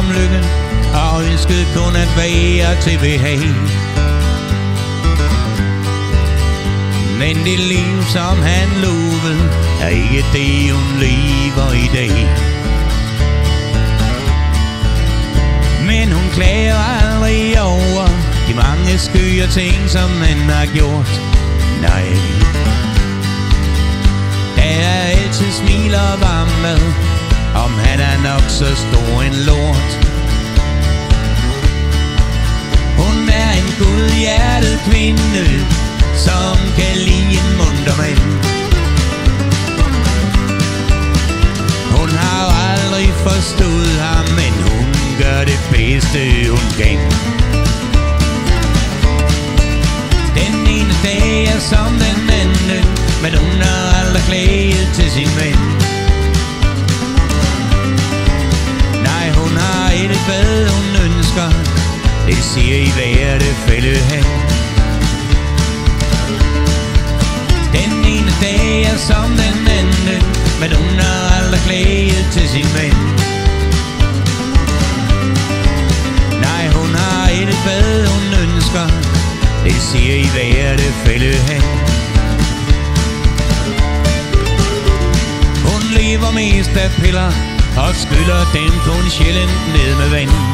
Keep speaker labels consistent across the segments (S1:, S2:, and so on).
S1: om lykken Og ønskede kun at være til behag. Men det liv, som han lovede Er ikke det, hun lever i dag. Men hun klager aldrig over De mange skyer ting, som han har gjort. Nej. Der er altid smil og varme om han er nok så stor en lort. Hun er en godhjertet kvinde Som kan lide en munter mand. Hun har aldrig forstået ham Men hun gør det bedste hun kan. Den ene dag er som den anden Men hun har aldrig klædet til sin ven. Hun Det siger i hvert fælde her Den ene dag er som den anden Men hun har aldrig klædet til sin ven. Nej, hun har et hvad hun ønsker. Det siger i hvert fælde her Hun lever mest af piller Og skyller dem kun sjældent ned med vand.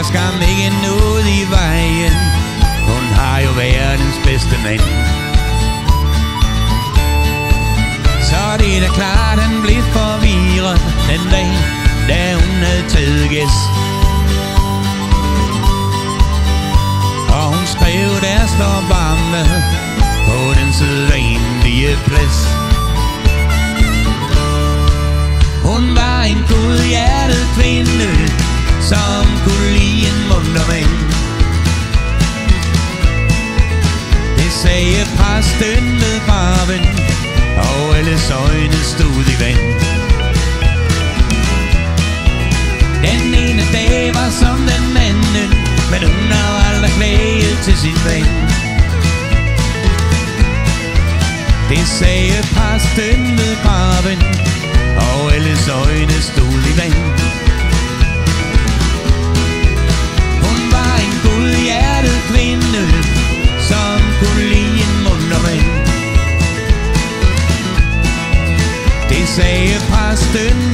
S1: Er skam ikke noget i vejen. Hun har jo verdens bedste mand. Så det er da klart, han blev forvirret Den dag, da hun havde taget gæst Og hun skrev, der står varme På den sædvanlige plads. Sagde præsten med graven Og alle øjne stod i vand. Den ene dag var som den anden Men hun har aldrig klaget til sin ven. Det sagde præsten med graven Og alle øjne stod i vand. Det sagde præsten ved